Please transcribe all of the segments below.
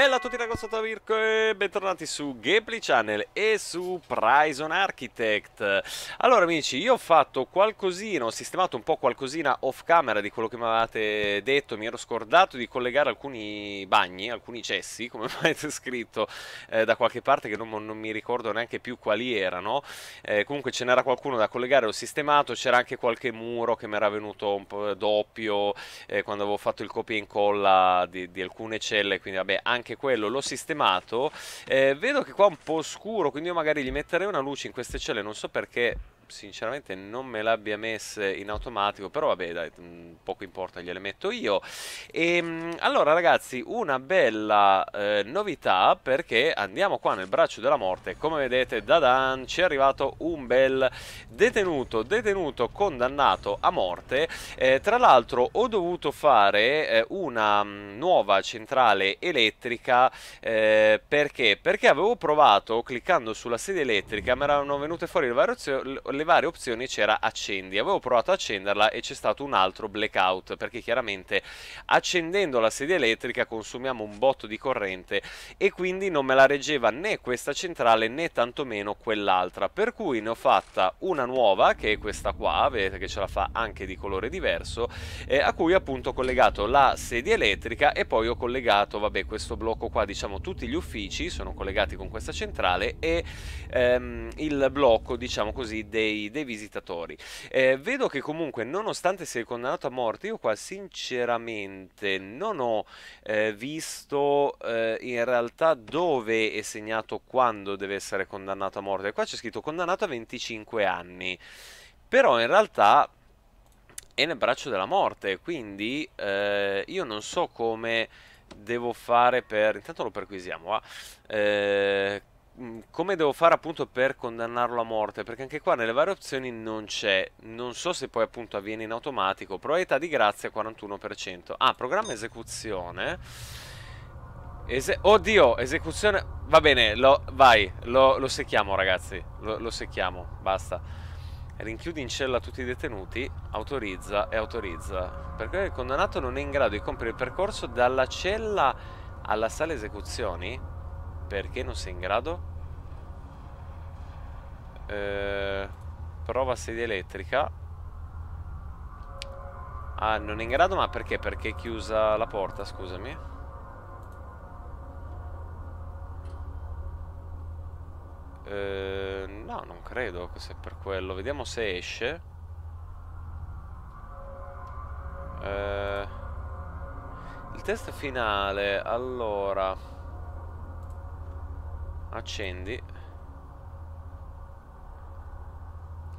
Bella a tutti ragazzi, sono Mirko e bentornati su Gameplay Channel e su Prison Architect. Allora amici, io ho fatto qualcosina, ho sistemato un po' qualcosina off camera di quello che mi avevate detto. Mi ero scordato di collegare alcuni bagni, alcuni cessi, come avete scritto eh, da qualche parte che non, non, mi ricordo neanche più quali erano. Eh, Comunque ce n'era qualcuno da collegare, ho sistemato, c'era anche qualche muro che mi era venuto un po' doppio eh, Quando avevo fatto il copia e incolla di, di alcune celle, quindi vabbè anche anche quello l'ho sistemato. Eh, vedo che qua è un po' scuro quindi io magari gli metterei una luce in queste celle non so perché sinceramente non me l'abbia messe in automatico, però vabbè dai, mm, poco importa, gliele metto io. E ehm, allora ragazzi, una bella eh, novità perché andiamo qua nel braccio della morte, come vedete da Dan ci è arrivato un bel detenuto, detenuto condannato a morte, eh, tra l'altro ho dovuto fare eh, una mm, nuova centrale elettrica eh, perché? Perché avevo provato cliccando sulla sedia elettrica, mi erano venute fuori le varie le varie opzioni c'era accendi. Avevo provato a accenderla e c'è stato un altro blackout perché chiaramente accendendo la sedia elettrica consumiamo un botto di corrente e quindi non me la reggeva né questa centrale né tantomeno quell'altra. Per cui ne ho fatta una nuova che è questa qua, vedete che ce la fa anche di colore diverso, eh, a cui appunto ho collegato la sedia elettrica e poi ho collegato, vabbè, questo blocco qua, diciamo tutti gli uffici sono collegati con questa centrale e ehm, il blocco, diciamo così, dei dei, dei visitatori. Eh, vedo che comunque, nonostante sia condannato a morte, io qua sinceramente non ho eh, visto eh, in realtà dove è segnato quando deve essere condannato a morte. Qua c'è scritto condannato a 25 anni. Però in realtà è nel braccio della morte, quindi eh, io non so come devo fare per... Intanto lo perquisiamo, va. Eh, come devo fare appunto per condannarlo a morte? Perché anche qua nelle varie opzioni non c'è. Non so se poi appunto avviene in automatico. Probabilità di grazia 41%. Ah, programma esecuzione. Ese Oddio, esecuzione... Va bene, lo... vai, lo, lo secchiamo ragazzi. Lo, lo secchiamo, basta. Rinchiudi in cella tutti i detenuti, autorizza e autorizza. Perché il condannato non è in grado di compiere il percorso dalla cella alla sala esecuzioni? Perché non sei in grado? Eh, prova sedia elettrica. Ah, non è in grado, ma perché? Perché è chiusa la porta, scusami. Eh, no, non credo che sia per quello. Vediamo se esce. Eh, il test finale, allora... Accendi.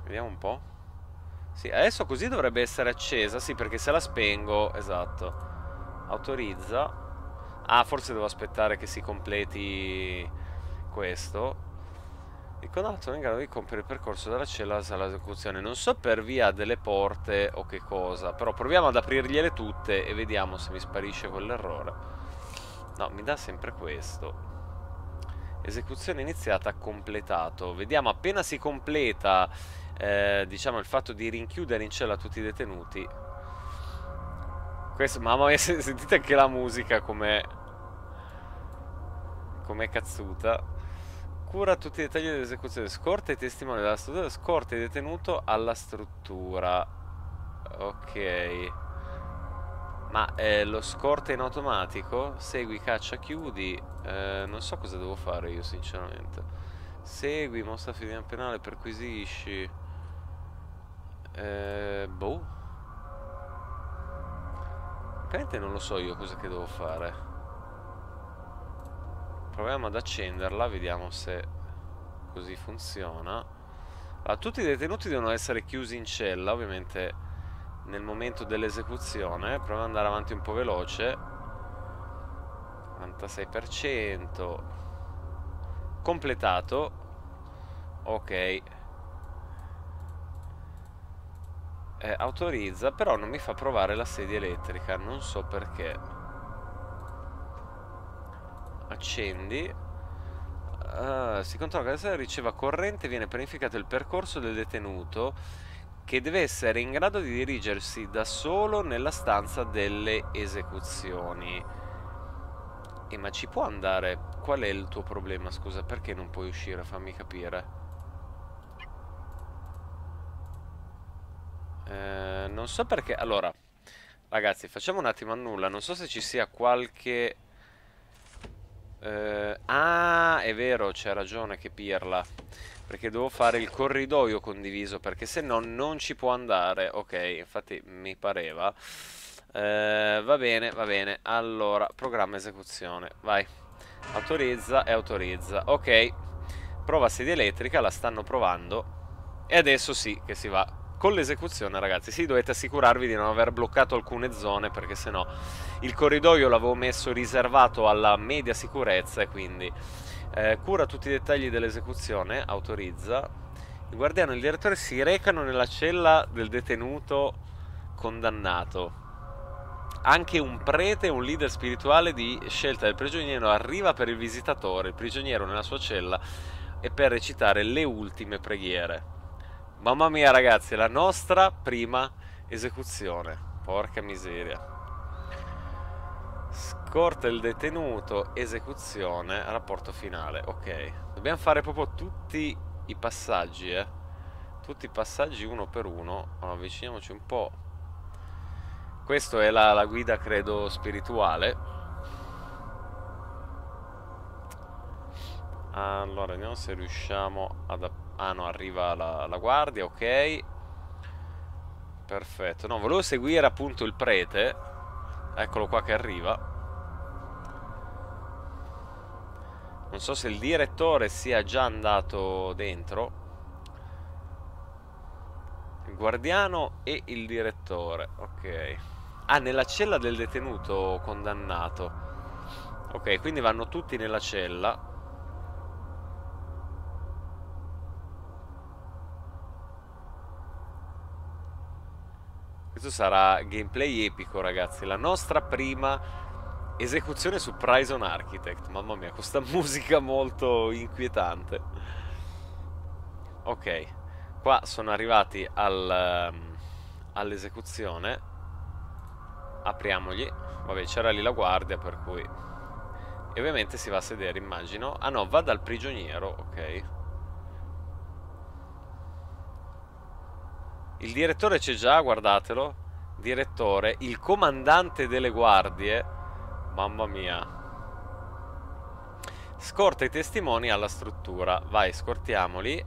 Vediamo un po'. Sì, adesso così dovrebbe essere accesa. Sì, perché se la spengo... Esatto. Autorizza. Ah, forse devo aspettare che si completi questo. Il condannato non è in grado di compiere il percorso dalla cella alla sala esecuzione. Non so per via delle porte o che cosa. Però proviamo ad aprirgliele tutte e vediamo se mi sparisce quell'errore. No, mi dà sempre questo. Esecuzione iniziata, completato. Vediamo, appena si completa, eh, diciamo, il fatto di rinchiudere in cella tutti i detenuti. Questo, mamma mia, sentite anche la musica come come cazzuta. Cura tutti i dettagli dell'esecuzione. Scorta i testimoni della struttura. Scorta il detenuto alla struttura. Ok. Ma eh, lo scorta in automatico? Segui, caccia, chiudi. Eh, non so cosa devo fare io, sinceramente. Segui, mostra fine penale, perquisisci. Eh, boh. Praticamente non lo so io cosa che devo fare. Proviamo ad accenderla, vediamo se così funziona. Allora, tutti i detenuti devono essere chiusi in cella, ovviamente nel momento dell'esecuzione proviamo ad andare avanti un po' veloce 96% completato ok. Eh, autorizza però non mi fa provare la sedia elettrica non so perché. Accendi. Uh, si controlla che se riceva corrente viene pianificato il percorso del detenuto che deve essere in grado di dirigersi da solo nella stanza delle esecuzioni. Eh, ma ci può andare? Qual è il tuo problema, scusa? Perché non puoi uscire? Fammi capire. Eh, non so perché... Allora, ragazzi, facciamo un attimo a nulla. Non so se ci sia qualche... Eh, ah, è vero, c'è ragione che pirla. Perché devo fare il corridoio condiviso, perché se no non ci può andare. Ok, infatti mi pareva... Eh, va bene, va bene. Allora, programma esecuzione. Vai. Autorizza e autorizza. Ok. Prova sedia elettrica, la stanno provando. E adesso sì che si va con l'esecuzione, ragazzi. Sì, dovete assicurarvi di non aver bloccato alcune zone, perché sennò il corridoio l'avevo messo riservato alla media sicurezza e quindi... Eh, cura tutti i dettagli dell'esecuzione, autorizza. Il guardiano e il direttore si recano nella cella del detenuto condannato. Anche un prete, un leader spirituale di scelta del prigioniero, arriva per il visitatore, il prigioniero nella sua cella, e per recitare le ultime preghiere. Mamma mia ragazzi, la nostra prima esecuzione. Porca miseria. Scorta il detenuto, esecuzione, rapporto finale. Ok. Dobbiamo fare proprio tutti i passaggi, eh. Tutti i passaggi uno per uno. Avviciniamoci un po' Questa è la, la guida, credo, spirituale. Allora, vediamo se riusciamo ad... Ah no, arriva la, la guardia, ok. Perfetto. No, volevo seguire appunto il prete. Eccolo qua che arriva. Non so se il direttore sia già andato dentro. Il guardiano e il direttore. Ok. Ah, nella cella del detenuto condannato. Ok, quindi vanno tutti nella cella. Questo sarà gameplay epico, ragazzi. La nostra prima esecuzione su Prison Architect. Mamma mia, questa musica molto inquietante. Ok, qua sono arrivati al, um, all'esecuzione apriamogli vabbè c'era lì la guardia per cui e ovviamente si va a sedere immagino ah no va dal prigioniero ok il direttore c'è già guardatelo. Direttore il comandante delle guardie. Mamma mia. Scorta i testimoni alla struttura. Vai scortiamoli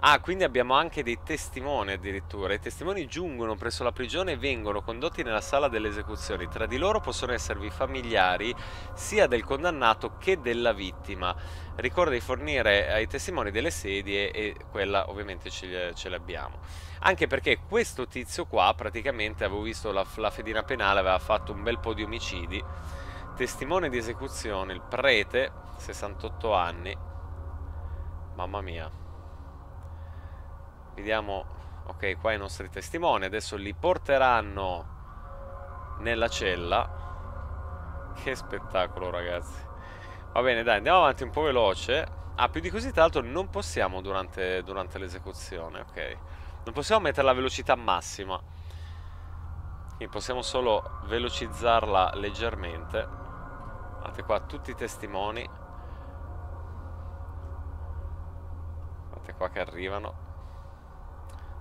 Ah, quindi abbiamo anche dei testimoni addirittura. I testimoni giungono presso la prigione e vengono condotti nella sala delle esecuzioni. Tra di loro possono esservi familiari sia del condannato che della vittima. Ricorda di fornire ai testimoni delle sedie e quella ovviamente ce, ce l'abbiamo. Anche perché questo tizio qua, praticamente avevo visto la, la fedina penale, aveva fatto un bel po' di omicidi. Testimone di esecuzione, il prete, 68 anni. Mamma mia. Vediamo, ok, qua i nostri testimoni. Adesso li porteranno nella cella. Che spettacolo, ragazzi. Va bene, dai, andiamo avanti un po' veloce. Ah, più di così, tra l'altro, non possiamo durante, durante l'esecuzione, ok. Non possiamo mettere la velocità massima. Quindi possiamo solo velocizzarla leggermente. Guardate qua, tutti i testimoni. Guardate qua che arrivano.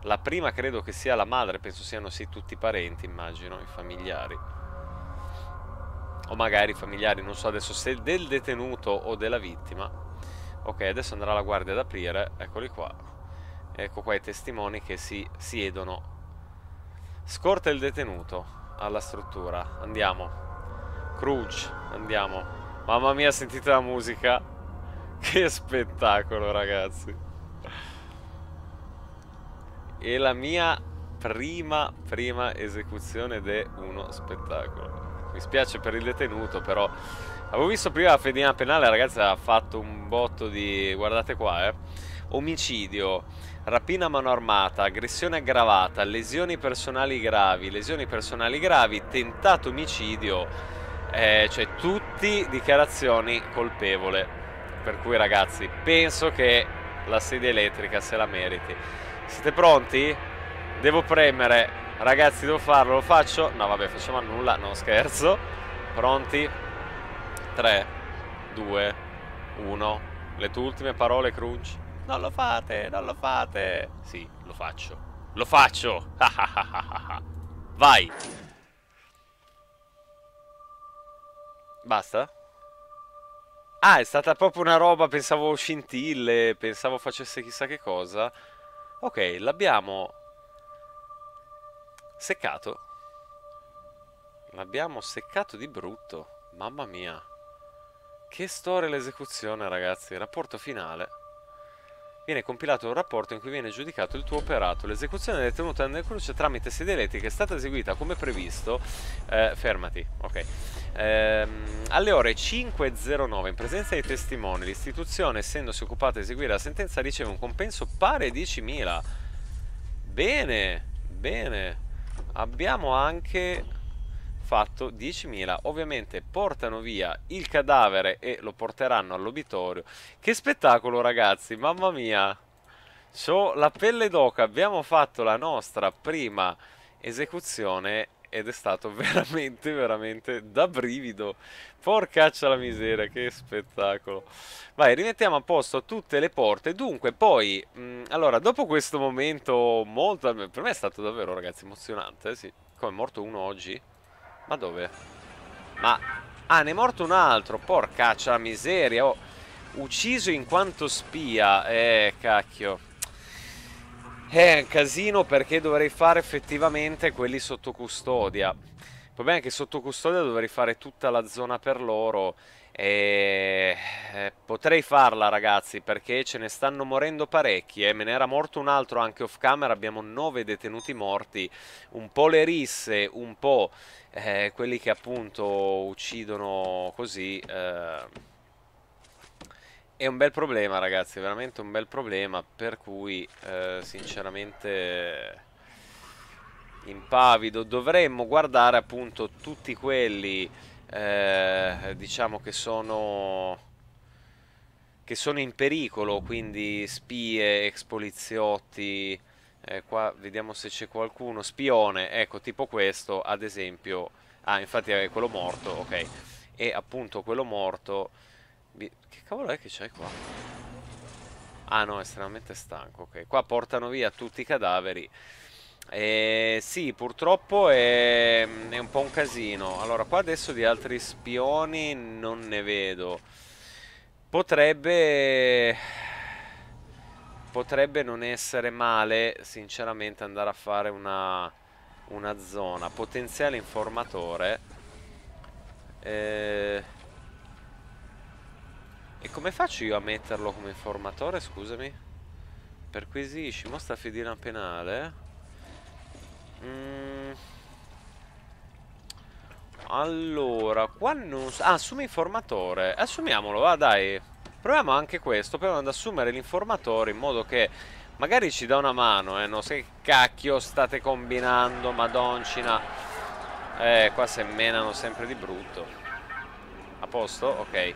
La prima credo che sia la madre, penso siano sì tutti i parenti, immagino, i familiari. O magari i familiari, non so adesso se del detenuto o della vittima. Ok, adesso andrà la guardia ad aprire, eccoli qua. Ecco qua i testimoni che si siedono. Scorta il detenuto alla struttura. Andiamo. Cruge, andiamo. Mamma mia, sentite la musica. Che spettacolo, ragazzi e la mia prima, prima esecuzione è uno spettacolo. Mi spiace per il detenuto, però avevo visto prima la fedina penale, ragazzi, ha fatto un botto di... guardate qua, eh. Omicidio, rapina mano armata, aggressione aggravata, lesioni personali gravi, lesioni personali gravi, tentato omicidio, eh, cioè tutti dichiarazioni colpevole. Per cui ragazzi, penso che la sedia elettrica se la meriti. Siete pronti? Devo premere. Ragazzi, devo farlo. Lo faccio? No, vabbè, facciamo a nulla. Non scherzo. Pronti? 3, 2, 1. Le tue ultime parole, Crunch? Non lo fate, non lo fate. Sì, lo faccio. Lo faccio. Vai. Basta? Ah, è stata proprio una roba, pensavo scintille, pensavo facesse chissà che cosa. Ok, l'abbiamo seccato. L'abbiamo seccato di brutto. Mamma mia. Che storia l'esecuzione, ragazzi. Rapporto finale. Viene compilato un rapporto in cui viene giudicato il tuo operato. L'esecuzione detenuta nel cruce tramite sedia elettrica è stata eseguita come previsto. Eh, fermati, ok. Ehm, alle ore 5.09, in presenza dei testimoni, l'istituzione, essendosi occupata di eseguire la sentenza, riceve un compenso pari a 10.000. Bene, bene. Abbiamo anche fatto 10.000 ovviamente portano via il cadavere e lo porteranno all'obitorio. Che spettacolo ragazzi mamma mia. Ho la pelle d'oca abbiamo fatto la nostra prima esecuzione ed è stato veramente veramente da brivido. Porcaccia la miseria che spettacolo. Vai rimettiamo a posto tutte le porte. Dunque poi mh, allora dopo questo momento molto per me è stato davvero ragazzi emozionante eh, sì. Come è morto uno oggi ma dove? Ma... Ah, ne è morto un altro. Porcaccia miseria. Ho ucciso in quanto spia. Eh, cacchio. È un casino perché dovrei fare effettivamente quelli sotto custodia. Il problema è che sotto custodia dovrei fare tutta la zona per loro. E... Potrei farla ragazzi perché ce ne stanno morendo parecchi eh. me ne era morto un altro anche off camera abbiamo nove detenuti morti un po' le risse un po' eh, quelli che appunto uccidono così eh, è un bel problema ragazzi, veramente un bel problema per cui eh, sinceramente impavido dovremmo guardare appunto tutti quelli eh, diciamo che sono che sono in pericolo quindi spie, ex poliziotti eh, qua vediamo se c'è qualcuno spione ecco tipo questo ad esempio ah infatti è quello morto ok e appunto quello morto che cavolo è che c'hai qua ah no è estremamente stanco ok qua portano via tutti i cadaveri eh, sì, purtroppo è, è, un po' un casino. Allora, qua adesso di altri spioni non ne vedo. Potrebbe potrebbe non essere male sinceramente andare a fare una, una zona. Potenziale informatore. Eh... e come faccio io a metterlo come informatore scusami? Perquisisci mostra fedina penale. Mm. Allora qua non ah, assume informatore assumiamolo va dai Proviamo anche questo, proviamo ad assumere l'informatore in modo che magari ci dà una mano, eh, non so che cacchio state combinando, madoncina. Eh, qua se menano sempre di brutto. A posto? Ok.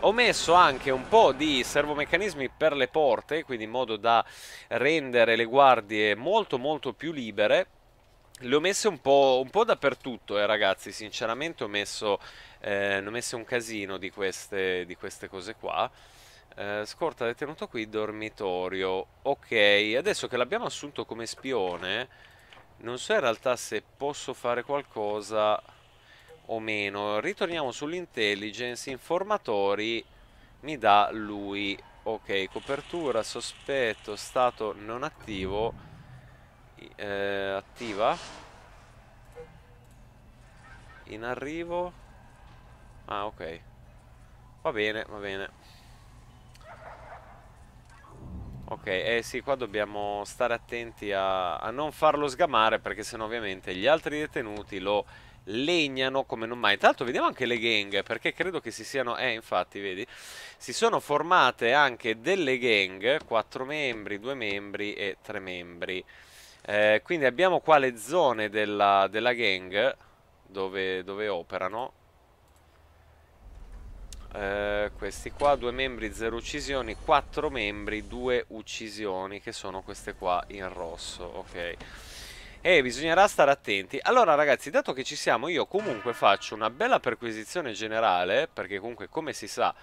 Ho messo anche un po' di servomeccanismi per le porte, quindi in modo da rendere le guardie molto molto più libere. Le ho messe un po', un po dappertutto, eh, ragazzi, sinceramente ho messo eh, ne ho messe un casino di queste, di queste cose qua. Eh, scorta detenuto qui, dormitorio. Ok, adesso che l'abbiamo assunto come spione, non so in realtà se posso fare qualcosa o meno. Ritorniamo sull'intelligence, informatori, mi dà lui. Ok, copertura, sospetto, stato non attivo. Eh, attiva. In arrivo. Ah, ok. Va bene, va bene. Ok, eh sì, qua dobbiamo stare attenti a, a non farlo sgamare perché sennò ovviamente gli altri detenuti lo legnano come non mai. Tra vediamo anche le gang perché credo che si siano... Eh, infatti, vedi? Si sono formate anche delle gang, 4 membri, 2 membri e 3 membri. Eh, quindi abbiamo qua le zone della, della gang dove, dove operano eh, questi qua, due membri, zero uccisioni, quattro membri, due uccisioni, che sono queste qua in rosso, ok. E bisognerà stare attenti. Allora ragazzi, dato che ci siamo, io comunque faccio una bella perquisizione generale, perché comunque come si sa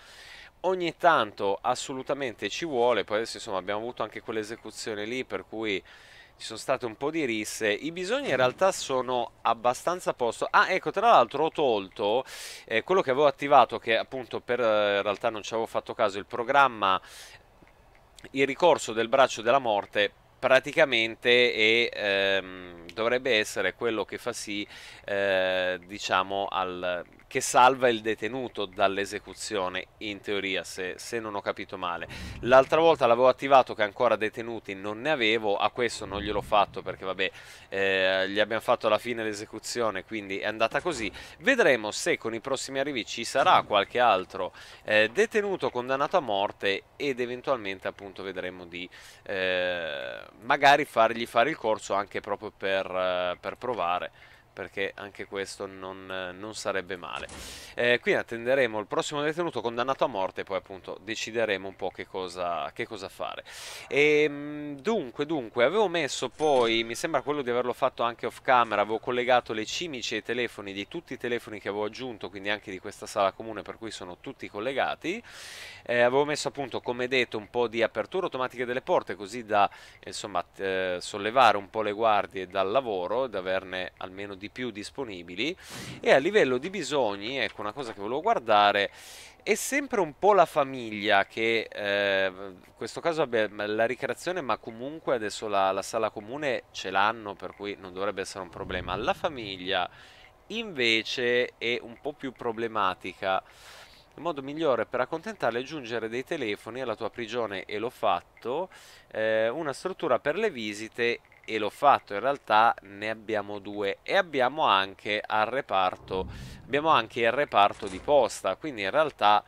ogni tanto assolutamente ci vuole, poi adesso insomma abbiamo avuto anche quell'esecuzione lì per cui ci sono state un po' di risse, i bisogni in realtà sono abbastanza a posto. Ah, ecco, tra l'altro ho tolto eh, quello che avevo attivato, che appunto per eh, in realtà non ci avevo fatto caso, il programma, il ricorso del braccio della morte praticamente è, ehm, dovrebbe essere quello che fa sì, eh, diciamo, al, che salva il detenuto dall'esecuzione, in teoria, se, se, non ho capito male. L'altra volta l'avevo attivato che ancora detenuti non ne avevo, a questo non gliel'ho fatto perché vabbè, eh, gli abbiamo fatto alla fine l'esecuzione, quindi è andata così. Vedremo se con i prossimi arrivi ci sarà qualche altro eh, detenuto condannato a morte ed eventualmente appunto vedremo di eh, magari fargli fare il corso anche proprio per, eh, per provare perché anche questo non, non sarebbe male. Eh, quindi attenderemo il prossimo detenuto condannato a morte e poi appunto decideremo un po' che cosa, che cosa fare. E, ehm, dunque, dunque, avevo messo poi, mi sembra quello di averlo fatto anche off camera, avevo collegato le cimici ai telefoni di tutti i telefoni che avevo aggiunto, quindi anche di questa sala comune per cui sono tutti collegati. Eh, avevo messo appunto, come detto, un po' di apertura automatica delle porte così da insomma eh, sollevare un po' le guardie dal lavoro, da averne almeno di più disponibili e a livello di bisogni, ecco una cosa che volevo guardare, è sempre un po' la famiglia che eh, in questo caso abbia la ricreazione ma comunque adesso la, la sala comune ce l'hanno per cui non dovrebbe essere un problema. La famiglia invece è un po' più problematica. Il modo migliore per accontentarle è aggiungere dei telefoni alla tua prigione e l'ho fatto, eh, una struttura per le visite e l'ho fatto. In realtà ne abbiamo due. E abbiamo anche al reparto abbiamo anche il reparto di posta. Quindi in realtà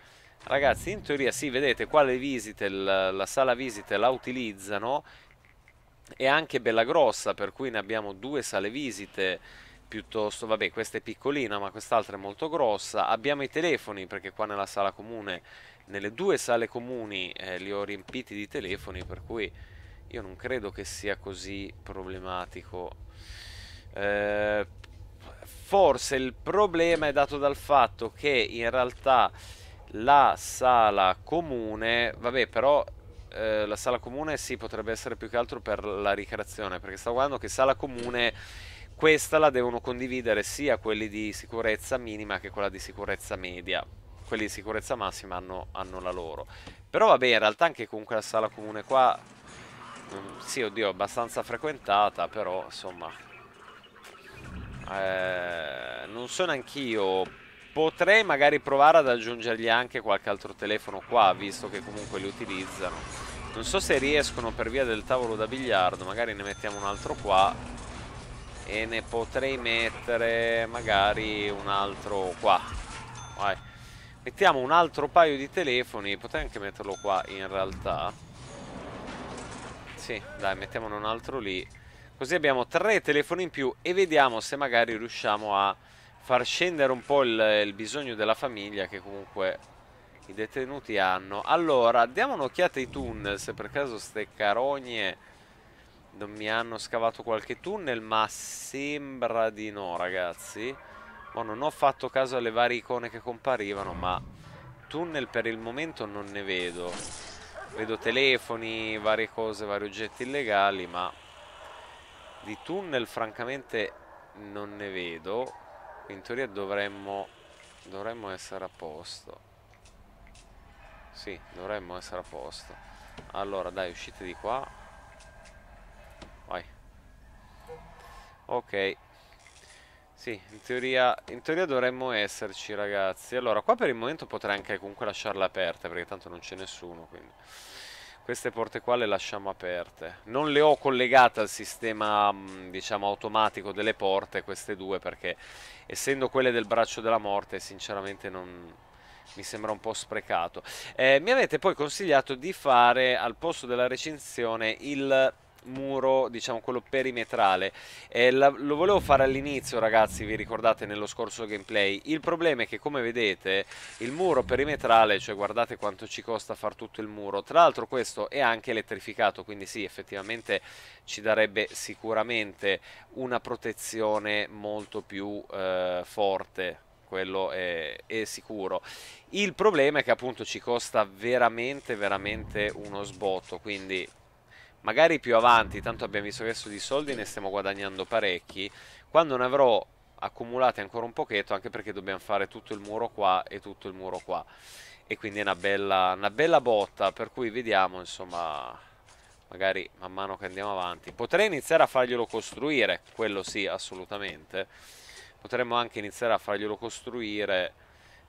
ragazzi in teoria sì vedete qua le visite la, la sala visite la utilizzano. È anche bella grossa per cui ne abbiamo due sale visite piuttosto vabbè questa è piccolina ma quest'altra è molto grossa. Abbiamo i telefoni perché qua nella sala comune nelle due sale comuni eh, li ho riempiti di telefoni per cui io non credo che sia così problematico. Eh, forse il problema è dato dal fatto che in realtà la sala comune, vabbè però eh, la sala comune sì potrebbe essere più che altro per la ricreazione, perché stavo guardando che sala comune questa la devono condividere sia quelli di sicurezza minima che quella di sicurezza media. Quelli di sicurezza massima hanno, hanno la loro. Però vabbè, in realtà anche comunque la sala comune qua sì, oddio, abbastanza frequentata, però insomma... Eh, non so neanch'io. Potrei magari provare ad aggiungergli anche qualche altro telefono qua, visto che comunque li utilizzano. Non so se riescono per via del tavolo da biliardo, magari ne mettiamo un altro qua. E ne potrei mettere magari un altro qua. Vai. Mettiamo un altro paio di telefoni, potrei anche metterlo qua in realtà. Sì, dai, mettiamone un altro lì. Così abbiamo tre telefoni in più e vediamo se magari riusciamo a far scendere un po' il, il bisogno della famiglia che comunque i detenuti hanno. Allora, diamo un'occhiata ai tunnel, se per caso ste carogne non mi hanno scavato qualche tunnel, ma sembra di no, ragazzi. Oh, non ho fatto caso alle varie icone che comparivano, ma tunnel per il momento non ne vedo. Vedo telefoni, varie cose, vari oggetti illegali, ma di tunnel francamente non ne vedo. In teoria dovremmo, dovremmo essere a posto. Sì, dovremmo essere a posto. Allora, dai, uscite di qua. Vai. Ok. Sì, in teoria, in teoria dovremmo esserci ragazzi Allora, qua per il momento potrei anche comunque lasciarle aperte Perché tanto non c'è nessuno quindi. Queste porte qua le lasciamo aperte Non le ho collegate al sistema, mm, diciamo, automatico delle porte Queste due perché essendo quelle del braccio della morte Sinceramente non, mi sembra un po' sprecato. Eh, mi avete poi consigliato di fare al posto della recinzione il muro, diciamo quello perimetrale. Eh, la, lo volevo fare all'inizio, ragazzi, vi ricordate nello scorso gameplay. Il problema è che, come vedete, il muro perimetrale, cioè guardate quanto ci costa far tutto il muro. Tra l'altro questo è anche elettrificato, quindi sì, effettivamente ci darebbe sicuramente una protezione molto più eh, forte quello è, è, sicuro. Il problema è che appunto ci costa veramente, veramente uno sbotto, quindi magari più avanti, tanto abbiamo visto che adesso di soldi ne stiamo guadagnando parecchi, quando ne avrò accumulati ancora un pochetto, anche perché dobbiamo fare tutto il muro qua e tutto il muro qua, e quindi è una bella, una bella botta, per cui vediamo, insomma, magari man mano che andiamo avanti. Potrei iniziare a farglielo costruire, quello sì, assolutamente. Potremmo anche iniziare a farglielo costruire...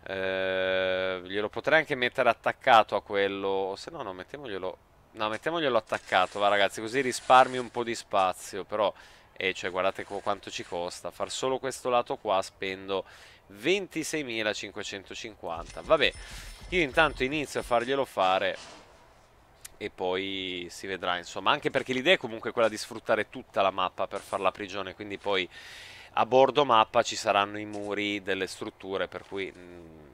Eh, glielo potrei anche mettere attaccato a quello se no no mettiamoglielo No, mettiamoglielo attaccato, va ragazzi, così risparmi un po' di spazio, però... E cioè, guardate quanto ci costa. Far solo questo lato qua spendo 26.550. Vabbè, io intanto inizio a farglielo fare e poi si vedrà, insomma. Anche perché l'idea è comunque quella di sfruttare tutta la mappa per fare la prigione, quindi poi a bordo mappa ci saranno i muri delle strutture, per cui mh, mm,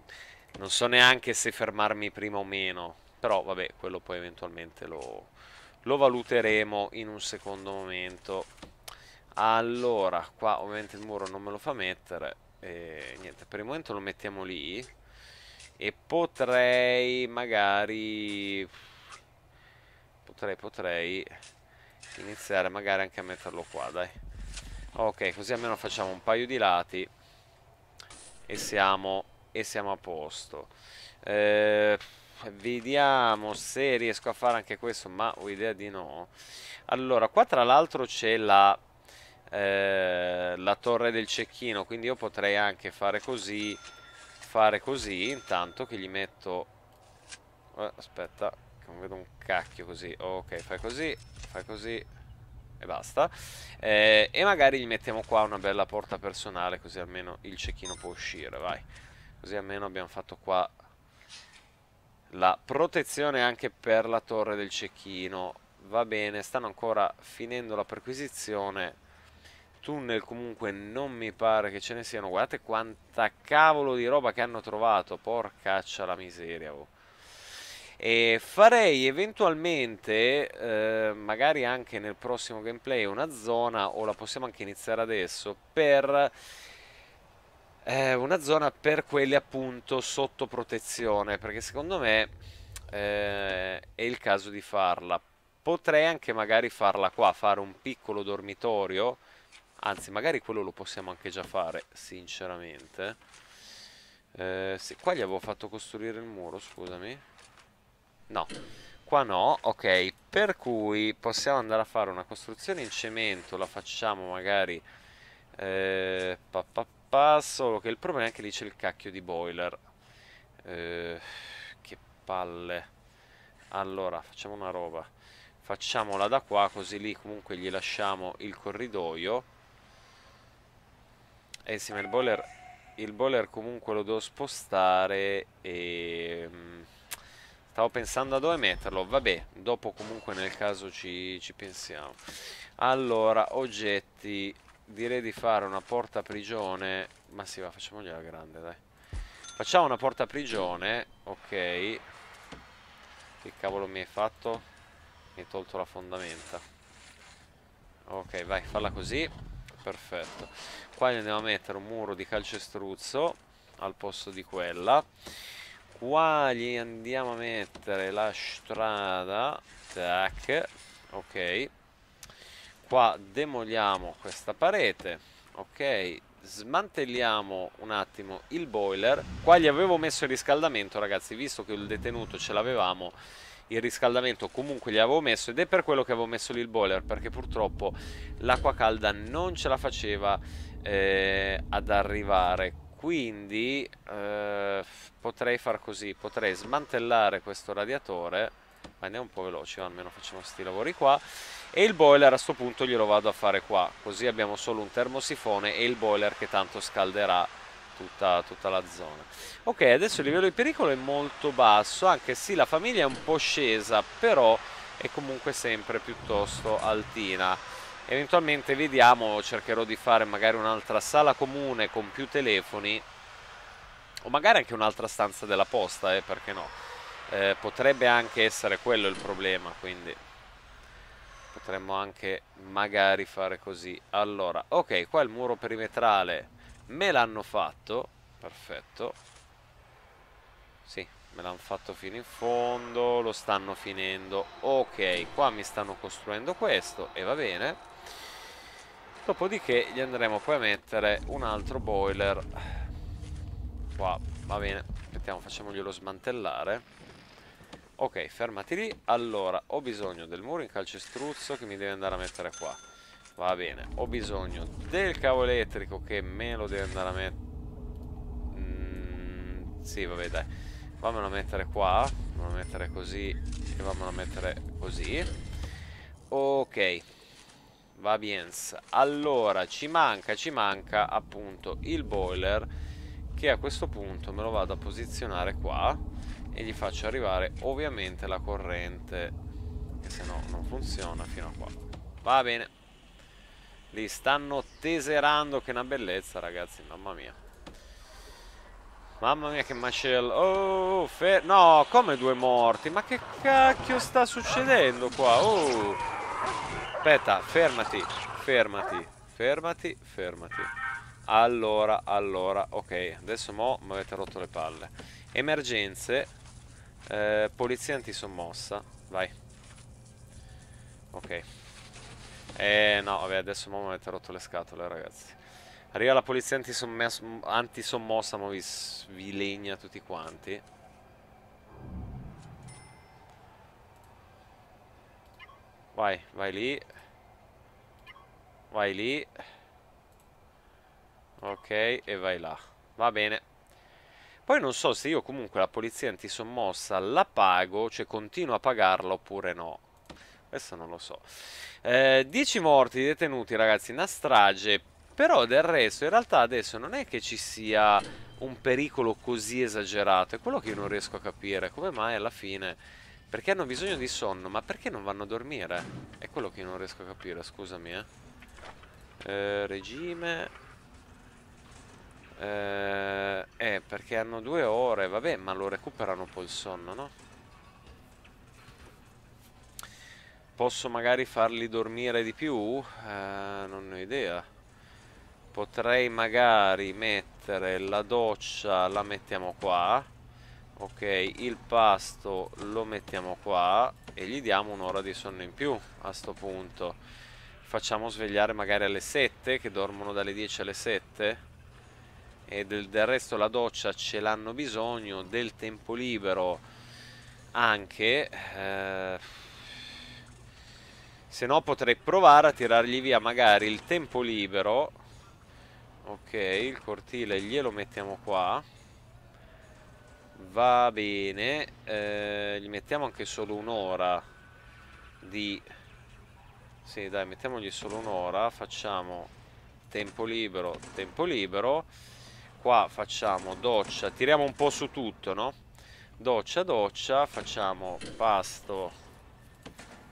non so neanche se fermarmi prima o meno. Però vabbè, quello poi eventualmente lo, lo valuteremo in un secondo momento. Allora, qua ovviamente il muro non me lo fa mettere. E niente, per il momento lo mettiamo lì. E potrei magari... Potrei, potrei iniziare magari anche a metterlo qua, dai. Ok, così almeno facciamo un paio di lati e siamo, e siamo a posto. Eh Vediamo se riesco a fare anche questo, ma ho idea di no. Allora, qua tra l'altro c'è la, eh, la torre del cecchino, quindi io potrei anche fare così, fare così, intanto che gli metto... Eh, aspetta, non vedo un cacchio così. ok, fai così, fai così e basta. Eh, e magari gli mettiamo qua una bella porta personale, così almeno il cecchino può uscire, vai. Così almeno abbiamo fatto qua la protezione anche per la torre del cecchino. Va bene, stanno ancora finendo la perquisizione. Tunnel comunque non mi pare che ce ne siano. Guardate quanta cavolo di roba che hanno trovato. Porcaccia la miseria oh. e farei eventualmente eh, magari anche nel prossimo gameplay una zona o la possiamo anche iniziare adesso per eh, una zona per quelli appunto sotto protezione, perché secondo me eh, è il caso di farla. Potrei anche magari farla qua, fare un piccolo dormitorio, anzi magari quello lo possiamo anche già fare, sinceramente. Eh, sì, qua gli avevo fatto costruire il muro, scusami. No, qua no, ok, per cui possiamo andare a fare una costruzione in cemento, la facciamo magari... Eh, pa, pa, solo che il problema è che lì c'è il cacchio di boiler. Eh, che palle. Allora, facciamo una roba. Facciamola da qua, così lì comunque gli lasciamo il corridoio. Sì, ma il boiler, il boiler comunque lo devo spostare e... Mm, stavo pensando a dove metterlo. Vabbè, dopo comunque nel caso ci, ci pensiamo. Allora, oggetti direi di fare una porta prigione ma sì va facciamogliela grande dai. Facciamo una porta prigione ok. Che cavolo mi hai fatto? Mi hai tolto la fondamenta. Ok vai falla così. Perfetto. Qua gli andiamo a mettere un muro di calcestruzzo al posto di quella. Qua gli andiamo a mettere la strada tac ok qua demoliamo questa parete ok? Smantelliamo un attimo il boiler. Qua gli avevo messo il riscaldamento ragazzi visto che il detenuto ce l'avevamo il riscaldamento comunque gli avevo messo ed è per quello che avevo messo lì il boiler perché purtroppo l'acqua calda non ce la faceva eh, ad arrivare. Quindi eh, potrei far così potrei smantellare questo radiatore. Ma andiamo un po' veloci almeno facciamo questi lavori qua e il boiler a questo punto glielo vado a fare qua così abbiamo solo un termosifone e il boiler che tanto scalderà tutta, tutta la zona ok adesso il livello di pericolo è molto basso anche se la famiglia è un po' scesa però è comunque sempre piuttosto altina. Eventualmente vediamo, cercherò di fare magari un'altra sala comune con più telefoni o magari anche un'altra stanza della posta, eh, perché no? Eh, potrebbe anche essere quello il problema, quindi potremmo anche magari fare così. Allora, ok, qua il muro perimetrale me l'hanno fatto, perfetto. Sì, me l'hanno fatto fino in fondo, lo stanno finendo. Ok, qua mi stanno costruendo questo e va bene. Dopodiché gli andremo poi a mettere un altro boiler. Qua, va bene. Aspettiamo, facciamoglielo smantellare. Ok, fermati lì. Allora, ho bisogno del muro in calcestruzzo che mi deve andare a mettere qua. Va bene, ho bisogno del cavo elettrico che me lo deve andare a mettere... Mm, sì, vabbè, dai Vammelo a mettere qua Vammelo a mettere così E vammelo a mettere così Ok Va bien Allora ci manca Ci manca appunto il boiler Che a questo punto me lo vado a posizionare qua E gli faccio arrivare ovviamente la corrente Che se no non funziona fino a qua. Va bene. Li stanno teserando Che una bellezza ragazzi Mamma mia. Mamma mia che macello. Oh, no, come due morti? Ma che cacchio sta succedendo qua? Oh. Aspetta, fermati Fermati, fermati, fermati. Allora, allora Ok, adesso mo mi avete rotto le palle. Emergenze eh, Polizia antisommossa Vai Ok Eh no, vabbè, adesso mi avete rotto le scatole ragazzi Arriva la polizia antisommossa, ma vi svilegna tutti quanti. Vai, vai lì. Vai lì. Ok, e vai là. Va bene. Poi non so se io comunque la polizia antisommossa la pago, cioè continuo a pagarla oppure no. Questo non lo so. 10 eh, morti detenuti, ragazzi. Una strage però del resto, in realtà adesso non è che ci sia un pericolo così esagerato. È quello che io non riesco a capire. Come mai alla fine... Perché hanno bisogno di sonno, ma perché non vanno a dormire? È quello che io non riesco a capire, scusami, eh. eh regime... Eh, eh, perché hanno due ore, vabbè, ma lo recuperano un po' il sonno, no? Posso magari farli dormire di più? Eh, non ho idea potrei magari mettere la doccia la mettiamo qua ok il pasto lo mettiamo qua e gli diamo un'ora di sonno in più a sto punto facciamo svegliare magari alle 7 che dormono dalle 10 alle 7 e del, del resto la doccia ce l'hanno bisogno del tempo libero anche eh, se no potrei provare a tirargli via magari il tempo libero Ok, il cortile glielo mettiamo qua. Va bene. Eh, gli mettiamo anche solo un'ora di... Sì, dai, mettiamogli solo un'ora. Facciamo tempo libero, tempo libero. Qua facciamo doccia. Tiriamo un po' su tutto, no? Doccia, doccia. Facciamo pasto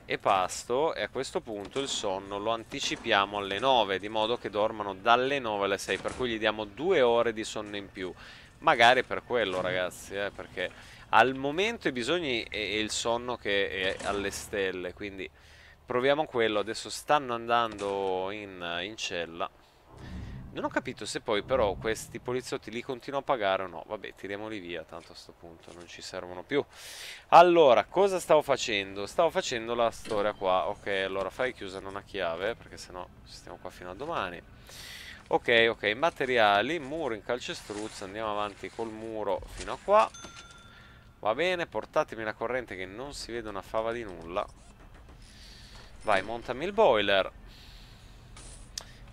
e pasto e a questo punto il sonno lo anticipiamo alle 9 di modo che dormano dalle 9 alle 6 per cui gli diamo due ore di sonno in più magari per quello ragazzi eh, perché al momento i bisogni è il sonno che è alle stelle quindi proviamo quello adesso stanno andando in, in cella non ho capito se poi però questi poliziotti li continuo a pagare o no. Vabbè, tiriamoli via, tanto a sto punto non ci servono più. Allora, cosa stavo facendo? Stavo facendo la storia qua. Ok, allora fai chiusa non a chiave, perché sennò stiamo qua fino a domani. Ok, ok, materiali, muro in calcestruzzo, andiamo avanti col muro fino a qua. Va bene, portatemi la corrente che non si vede una fava di nulla. Vai, montami il boiler.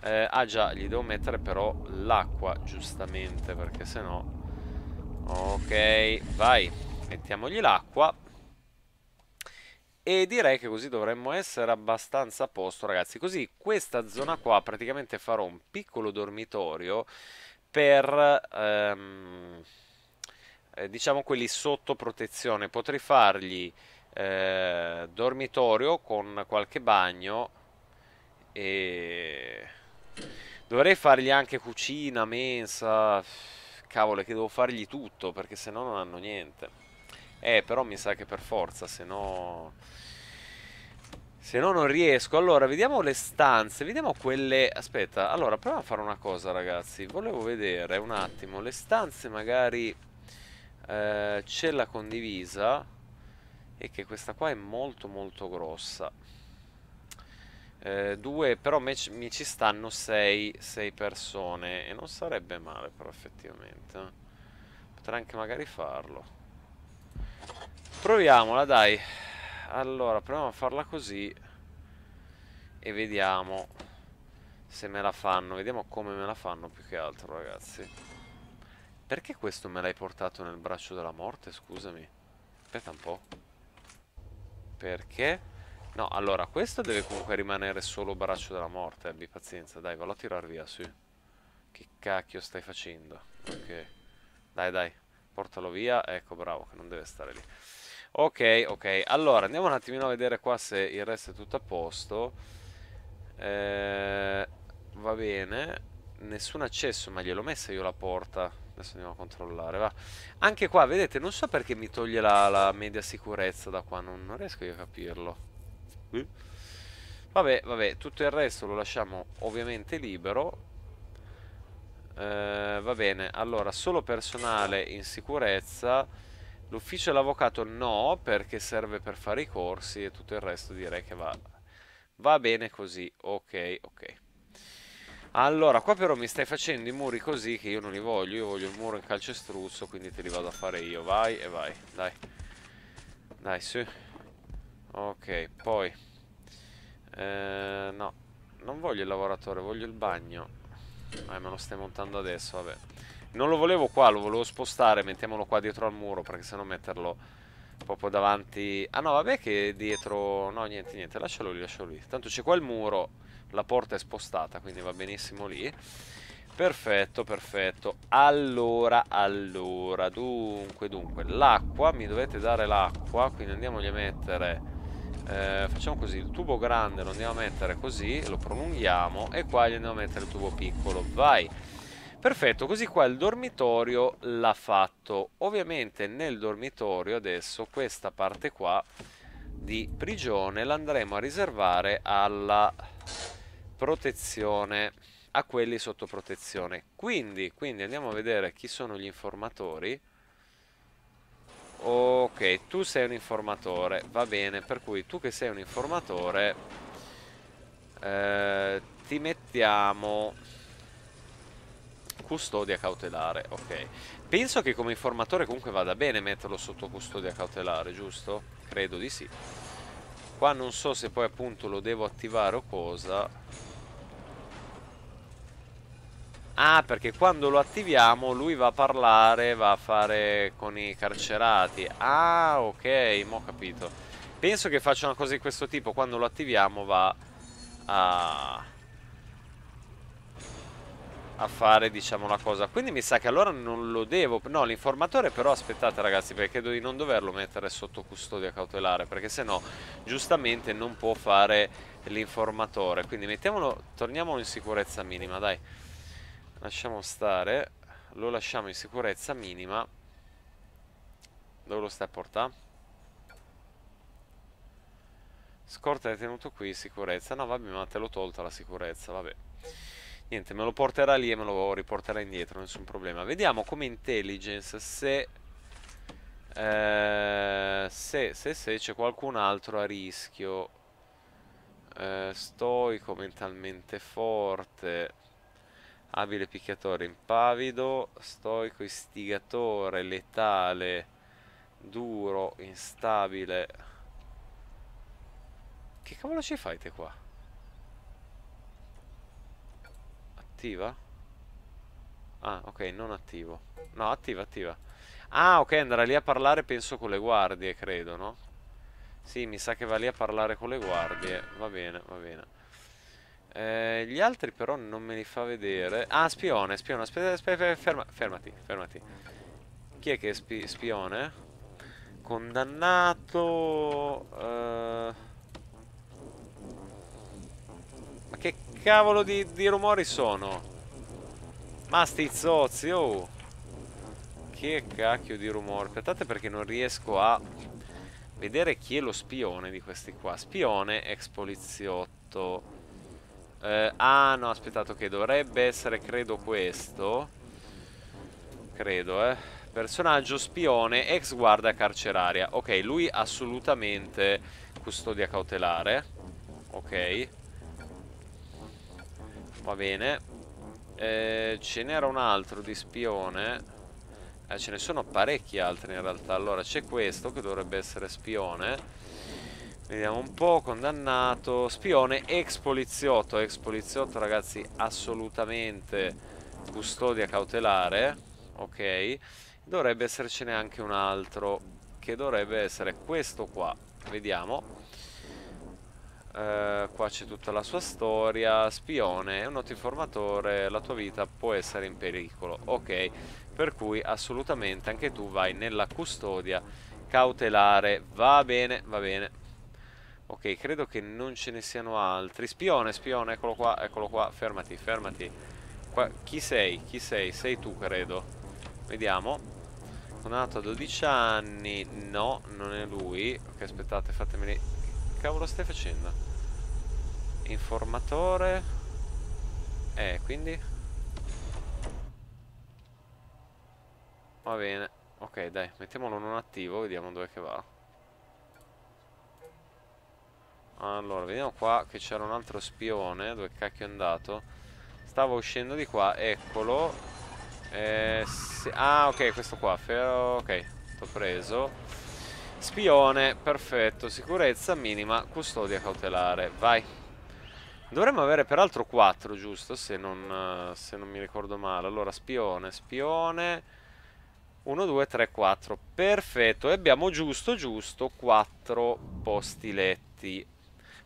Eh, ah già, gli devo mettere però l'acqua, giustamente, perché se no... Ok, vai, mettiamogli l'acqua. E direi che così dovremmo essere abbastanza a posto, ragazzi. Così questa zona qua praticamente farò un piccolo dormitorio per... Ehm, eh, diciamo quelli sotto protezione. Potrei fargli eh, dormitorio con qualche bagno e dovrei fargli anche cucina, mensa, cavolo che devo fargli tutto perché se no non hanno niente. Eh, però mi sa che per forza, se no... Non riesco. Allora, vediamo le stanze. Vediamo quelle... Aspetta, allora, proviamo a fare una cosa, ragazzi. Volevo vedere un attimo. Le stanze magari... Eh, ce la condivisa. E che questa qua è molto molto grossa. Eh, due, però me, mi ci stanno sei, sei persone. E non sarebbe male, però, effettivamente. Eh. Potrei anche magari farlo. Proviamola, dai. Allora, proviamo a farla così. E vediamo se me la fanno. Vediamo come me la fanno più che altro, ragazzi. Perché questo me l'hai portato nel braccio della morte, scusami? Aspetta un po'. Perché? No, allora, questo deve comunque rimanere solo braccio della morte. Abbi pazienza, dai, vallo a tirar via, su. Che cacchio stai facendo? Ok. Dai, dai, portalo via. Ecco, bravo, che non deve stare lì. Ok, ok. Allora, andiamo un attimino a vedere qua se il resto è tutto a posto. Eh, va bene. Nessun accesso, ma gliel'ho messa io la porta. Adesso andiamo a controllare, va. Anche qua, vedete, non so perché mi toglie la, la media sicurezza da qua. Non, non riesco io a capirlo. Uh. Vabbè, vabbè, tutto il resto lo lasciamo ovviamente libero. Eh, va bene, allora, solo personale in sicurezza L'ufficio dell'avvocato no, perché serve per fare i corsi e tutto il resto direi che va, va bene così. Ok, ok. Allora, qua però mi stai facendo i muri così che io non li voglio. Io voglio il muro in calcestruzzo, quindi te li vado a fare io. Vai e vai, dai. Dai, su. Ok, poi. Eh, no, non voglio il lavoratore, voglio il bagno. Eh, me lo stai montando adesso, vabbè. Non lo volevo qua, lo volevo spostare, mettiamolo qua dietro al muro, perché sennò metterlo proprio davanti... Ah no, vabbè che dietro... No, niente, niente, lascialo lì, lascialo lì. Tanto c'è qua il muro, la porta è spostata, quindi va benissimo lì. Perfetto, perfetto. Allora, allora, dunque, dunque, l'acqua, mi dovete dare l'acqua, quindi andiamogli a mettere... Eh, facciamo così, il tubo grande lo andiamo a mettere così, lo prolunghiamo e qua gli andiamo a mettere il tubo piccolo, vai! Perfetto, così qua il dormitorio l'ha fatto. Ovviamente nel dormitorio adesso questa parte qua di prigione l'andremo a riservare alla protezione, a quelli sotto protezione. Quindi, quindi andiamo a vedere chi sono gli informatori. Ok, tu sei un informatore, va bene, per cui tu che sei un informatore eh, ti mettiamo Custodia cautelare, ok. Penso che come informatore comunque vada bene metterlo sotto custodia cautelare, giusto? Credo di sì. Qua non so se poi appunto lo devo attivare o cosa. Ah, perché quando lo attiviamo lui va a parlare, va a fare con i carcerati. Ah, ok, mo' ho capito. Penso che faccia una cosa di questo tipo, quando lo attiviamo va a a fare diciamo la cosa. Quindi mi sa che allora non lo devo. No l'informatore però aspettate ragazzi perché credo di non doverlo mettere sotto custodia cautelare perché se no giustamente non può fare l'informatore. Quindi mettiamolo torniamolo in sicurezza minima dai lasciamo stare lo lasciamo in sicurezza minima dove lo stai a portare? scorta è tenuto qui sicurezza no vabbè ma te l'ho tolta la sicurezza vabbè Niente, me lo porterà lì e me lo riporterà indietro, nessun problema. Vediamo come intelligence se... Eh, se, se, se c'è qualcun altro a rischio. Eh, stoico, mentalmente forte. Abile picchiatore, impavido. Stoico, istigatore, letale. Duro, instabile. Che cavolo ci fai te qua? Attiva? Ah, ok, non attivo. No, attiva, attiva. Ah, ok, andrà lì a parlare penso con le guardie, credo, no? Sì, mi sa che va lì a parlare con le guardie. Va bene, va bene. Eh, gli altri però non me li fa vedere. Ah, spione, spione. Aspetta, aspetta, ferma, fermati, fermati. Chi è che è spi spione? condannato... Uh... Ma che cavolo di, di rumori sono? Ma sti zozzi, oh! Che cacchio di rumore. Aspettate perché non riesco a vedere chi è lo spione di questi qua. Spione, ex poliziotto. Eh, ah, no, aspettate, che dovrebbe essere, credo, questo. Credo, eh. Personaggio spione, ex guardia carceraria. Ok, lui assolutamente custodia cautelare. Ok. Va bene. Eh, ce n'era un altro di spione. Eh, ce ne sono parecchi altri in realtà. Allora, c'è questo che dovrebbe essere spione. Vediamo un po', condannato. Spione, ex poliziotto. Ex poliziotto, ragazzi, assolutamente custodia cautelare. Ok. Dovrebbe essercene anche un altro, che dovrebbe essere questo qua. Vediamo. Uh, qua c'è tutta la sua storia spione, un noto informatore la tua vita può essere in pericolo ok, per cui assolutamente anche tu vai nella custodia cautelare va bene, va bene ok, credo che non ce ne siano altri. Spione, spione, eccolo qua, eccolo qua. Fermati, fermati. Qua, chi sei? chi sei? sei tu credo. Vediamo. Nato a 12 anni. No, non è lui. Ok, aspettate, fatemeli. Cavolo stai facendo? Informatore. Eh, quindi? Va bene. Ok, dai, mettiamolo non attivo Vediamo dove che va Allora, vediamo qua che c'era un altro spione Dove cacchio è andato? Stavo uscendo di qua, eccolo eh, sì. Ah, ok, questo qua Ok, t'ho preso Spione, perfetto, sicurezza minima, custodia cautelare, vai. Dovremmo avere peraltro 4, giusto? Se non, se non mi ricordo male. Allora, spione, spione... 1, 2, 3, 4. Perfetto, e abbiamo giusto, giusto 4 posti letti.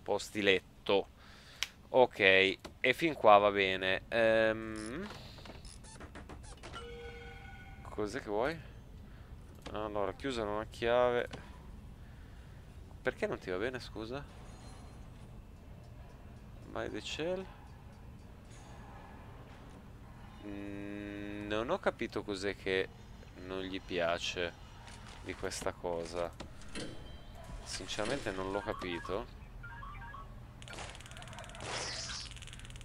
Posti letto. Ok, e fin qua va bene. Ehm... Cos'è che vuoi? Allora, chiusa una chiave... Perché non ti va bene, scusa? By the Shell? Mm, non ho capito cos'è che non gli piace di questa cosa. Sinceramente non l'ho capito.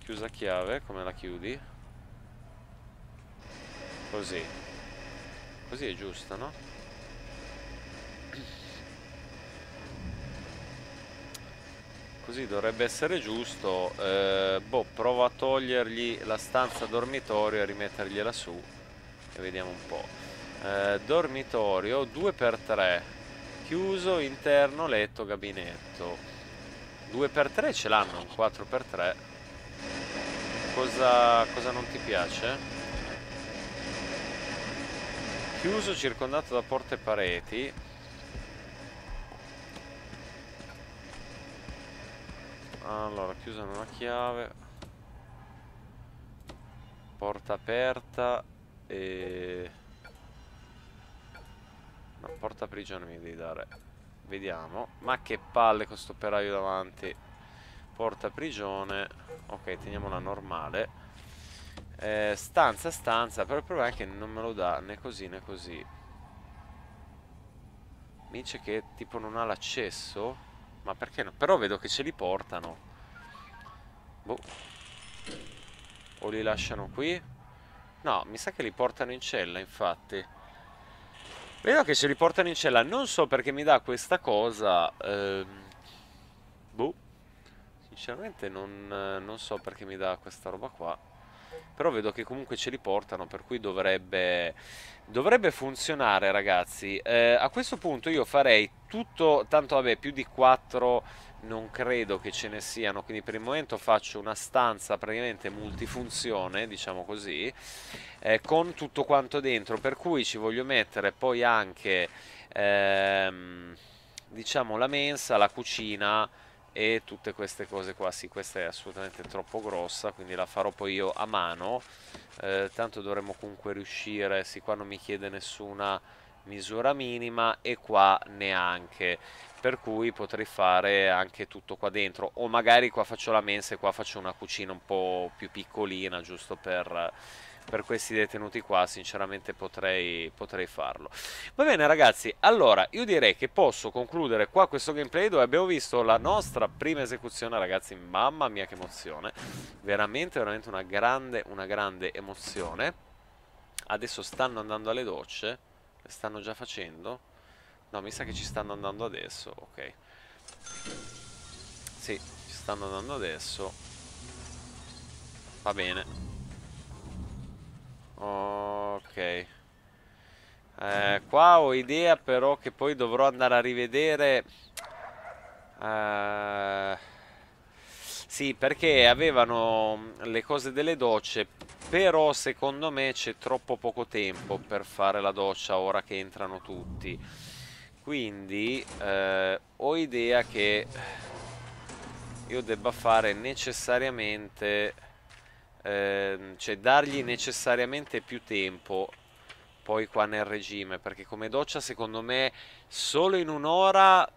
Chiusa chiave, come la chiudi? Così. Così è giusta, no? Così dovrebbe essere giusto. Eh, boh, provo a togliergli la stanza dormitorio e rimettergliela su. E vediamo un po'. Eh, dormitorio 2x3. Chiuso, interno, letto, gabinetto. 2x3 ce l'hanno, un 4x3. Cosa, cosa non ti piace? Chiuso, circondato da porte e pareti. Allora, chiusa una chiave. Porta aperta e... Una porta prigione mi devi dare. Vediamo. Ma che palle questo operaio davanti. Porta prigione. Ok, teniamola normale. Eh, stanza, stanza. Però il problema è che non me lo dà né così né così. Mi dice che tipo non ha l'accesso. Ma perché no? Però vedo che ce li portano. Boh. O li lasciano qui? No, mi sa che li portano in cella, infatti. Vedo che ce li portano in cella. Non so perché mi dà questa cosa. Ehm... Sinceramente non, non so perché mi dà questa roba qua. Però vedo che comunque ce li portano, per cui dovrebbe Dovrebbe funzionare ragazzi eh, A questo punto io farei tutto Tanto vabbè più di 4 non credo che ce ne siano Quindi per il momento faccio una stanza praticamente multifunzione Diciamo così eh, Con tutto quanto dentro Per cui ci voglio mettere poi anche ehm, Diciamo la mensa, la cucina e tutte queste cose qua sì questa è assolutamente troppo grossa quindi la farò poi io a mano. Eh, tanto dovremmo comunque riuscire sì qua non mi chiede nessuna misura minima e qua neanche. Per cui potrei fare anche tutto qua dentro. O magari qua faccio la mensa e qua faccio una cucina un po' più piccolina giusto per, per questi detenuti qua sinceramente potrei, potrei farlo va bene ragazzi allora io direi che posso concludere qua questo gameplay dove abbiamo visto la nostra prima esecuzione ragazzi mamma mia che emozione veramente veramente una grande una grande emozione adesso stanno andando alle docce le stanno già facendo No, mi sa che ci stanno andando adesso. Ok. Sì, ci stanno andando adesso. Va bene. Ok. Eh, qua ho idea però che poi dovrò andare a rivedere... Eh... Sì, perché avevano le cose delle docce, però secondo me c'è troppo poco tempo per fare la doccia ora che entrano tutti. Quindi eh, ho idea che io debba fare necessariamente, eh, cioè dargli necessariamente più tempo poi qua nel regime, perché come doccia secondo me solo in un'ora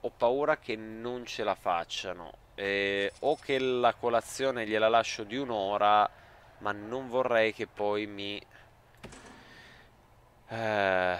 ho paura che non ce la facciano. Eh, o che la colazione gliela lascio di un'ora, ma non vorrei che poi mi... Eh,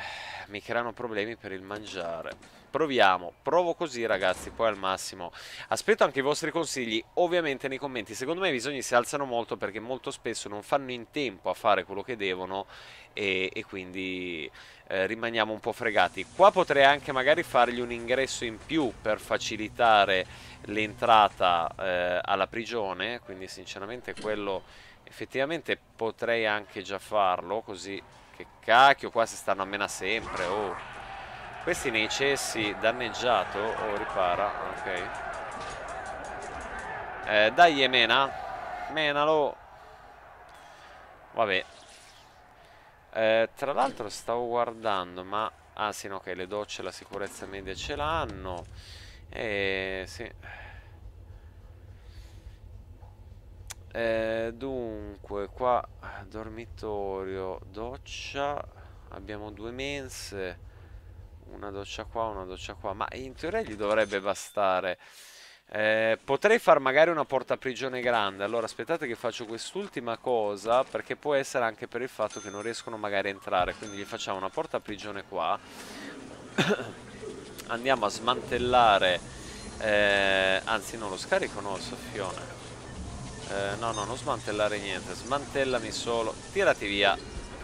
mi creano problemi per il mangiare. Proviamo, provo così ragazzi, poi al massimo. Aspetto anche i vostri consigli, ovviamente nei commenti. Secondo me i bisogni si alzano molto perché molto spesso non fanno in tempo a fare quello che devono e, e quindi eh, rimaniamo un po' fregati. Qua potrei anche magari fargli un ingresso in più per facilitare l'entrata eh, alla prigione, quindi sinceramente quello effettivamente potrei anche già farlo, così che cacchio, qua si stanno a mena sempre, oh. Questi nei cessi danneggiato, oh, ripara, ok. Eh, dai, mena. Menalo. Vabbè. Eh, tra l'altro stavo guardando, ma... Ah sì, no, ok, le docce, la sicurezza media ce l'hanno. Eh, sì. Eh, dunque, qua dormitorio, doccia, abbiamo due mense, una doccia qua, una doccia qua, ma in teoria gli dovrebbe bastare. Eh, potrei far magari una porta prigione grande, allora aspettate che faccio quest'ultima cosa, perché può essere anche per il fatto che non riescono magari a entrare, quindi gli facciamo una porta prigione qua. Andiamo a smantellare, eh, anzi no, lo scarico no, soffione. Eh, no, no, non smantellare niente. Smantellami solo. Tirati via.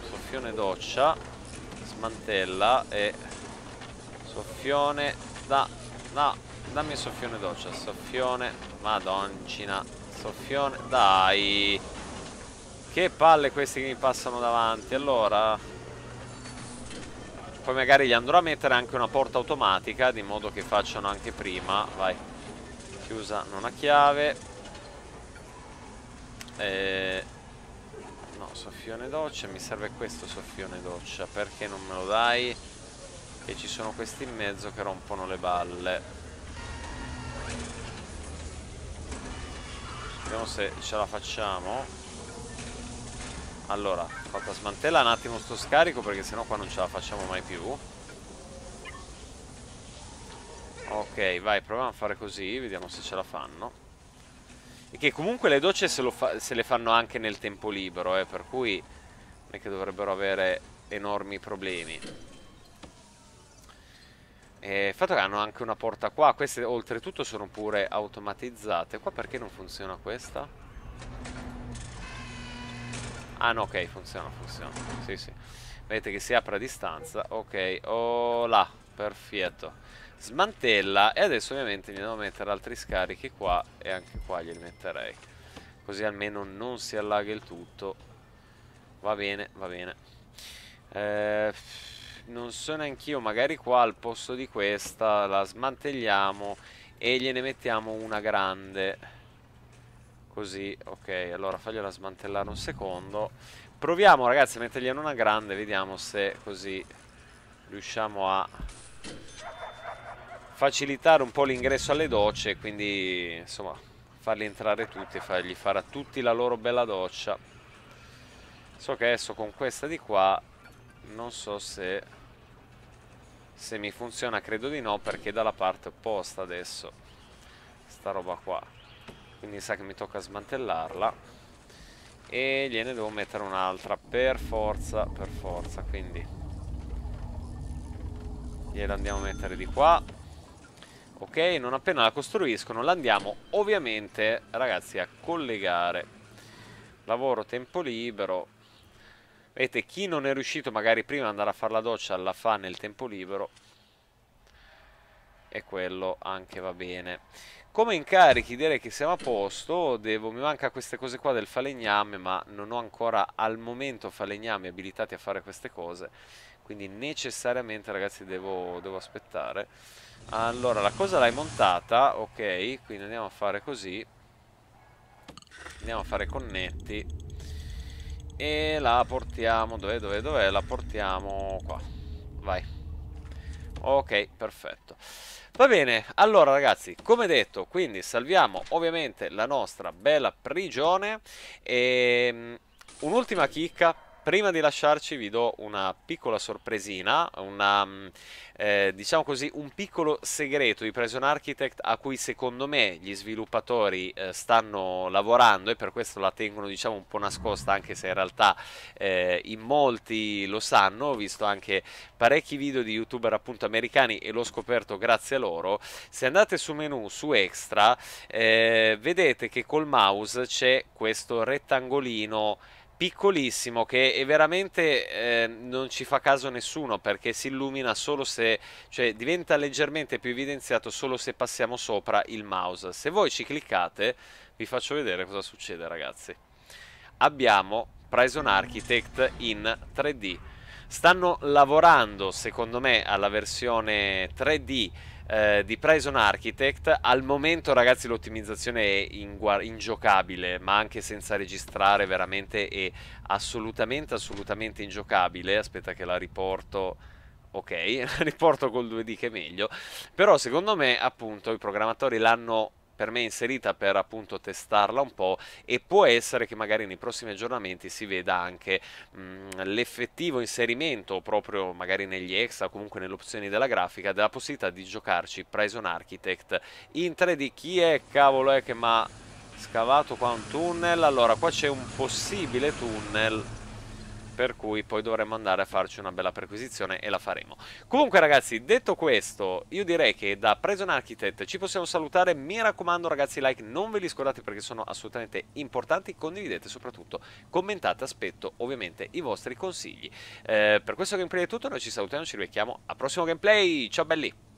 Soffione doccia. Smantella e... Soffione... Da... No, dammi soffione doccia. Soffione... Madoncina. Soffione... Dai! Che palle questi che mi passano davanti. Allora... Poi magari gli andrò a mettere anche una porta automatica, di modo che facciano anche prima. Vai. Chiusa, non ha chiave. Eh, no, soffione doccia, mi serve questo soffione doccia, perché non me lo dai? Che ci sono questi in mezzo che rompono le balle. Vediamo se ce la facciamo. Allora, fatta smantella un attimo sto scarico perché sennò qua non ce la facciamo mai più. Ok, vai, proviamo a fare così, vediamo se ce la fanno. E che comunque le docce se, se, le fanno anche nel tempo libero, eh, per cui non è che dovrebbero avere enormi problemi. Il fatto che hanno anche una porta qua, queste oltretutto sono pure automatizzate. Qua perché non funziona questa? Ah no, ok, funziona, funziona. Sì, sì. Vedete che si apre a distanza. Ok, oh là, perfetto smantella e adesso ovviamente gli devo mettere altri scarichi qua e anche qua glieli metterei così almeno non si allaga il tutto va bene va bene eh, non so neanch'io magari qua al posto di questa la smantelliamo e gliene mettiamo una grande. Così ok allora fagliela smantellare un secondo. Proviamo ragazzi a mettergliene una grande vediamo se così riusciamo a facilitare un po' l'ingresso alle docce quindi insomma farli entrare tutti e fargli fare a tutti la loro bella doccia. So che adesso con questa di qua non so se se mi funziona credo di no perché dalla parte opposta adesso sta roba qua. Quindi sa che mi tocca smantellarla. E gliene devo mettere un'altra per forza per forza quindi. Gliela andiamo a mettere di qua. Ok non appena la costruiscono la andiamo ovviamente ragazzi a collegare. Lavoro tempo libero Vedete, chi non è riuscito magari prima ad andare a fare la doccia la fa nel tempo libero. E quello anche va bene. Come incarichi direi che siamo a posto, devo, mi manca queste cose qua del falegname ma non ho ancora al momento falegnami abilitati a fare queste cose. Quindi necessariamente ragazzi devo, devo aspettare. Allora la cosa l'hai montata, ok, quindi andiamo a fare così, andiamo a fare connetti e la portiamo, dov'è, dov'è, dov'è? La portiamo qua, vai. Ok, perfetto. Va bene, allora ragazzi, come detto, quindi salviamo ovviamente la nostra bella prigione e um, un'ultima chicca prima di lasciarci vi do una piccola sorpresina, una, mm, eh, diciamo così, un piccolo segreto. Di Prison Architect a cui secondo me gli sviluppatori eh, stanno lavorando e per questo la tengono diciamo un po' nascosta anche se in realtà eh, in molti lo sanno, ho visto anche parecchi video di youtuber appunto americani e l'ho scoperto grazie a loro, se andate su menu, su extra, eh, vedete che col mouse c'è questo rettangolino piccolissimo che è veramente eh, non ci fa caso nessuno perché si illumina solo se cioè diventa leggermente più evidenziato solo se passiamo sopra il mouse. Se voi ci cliccate vi faccio vedere cosa succede ragazzi. Abbiamo Prison Architect in 3D stanno lavorando secondo me alla versione 3D eh, di Prison Architect. Al momento, ragazzi, l'ottimizzazione è ingiocabile, ma anche senza registrare, veramente è assolutamente, assolutamente ingiocabile. Aspetta che la riporto. Ok, riporto col 2D che è meglio. Però, secondo me, appunto, i programmatori l'hanno per me inserita per appunto testarla un po' e può essere che magari nei prossimi aggiornamenti si veda anche l'effettivo inserimento proprio magari negli extra o comunque nelle opzioni della grafica della possibilità di giocarci Prison Architect in 3D chi è? Cavolo è che mi ha scavato qua un tunnel. Allora qua c'è un possibile tunnel per cui poi dovremmo andare a farci una bella perquisizione e la faremo. Comunque ragazzi, detto questo, io direi che da Prison Architect ci possiamo salutare, mi raccomando ragazzi like non ve li scordate perché sono assolutamente importanti, condividete soprattutto, commentate, aspetto ovviamente i vostri consigli. Eh, per questo gameplay è tutto, noi ci salutiamo, ci rivecchiamo al prossimo gameplay, ciao belli!